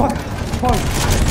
Fuck! Fuck!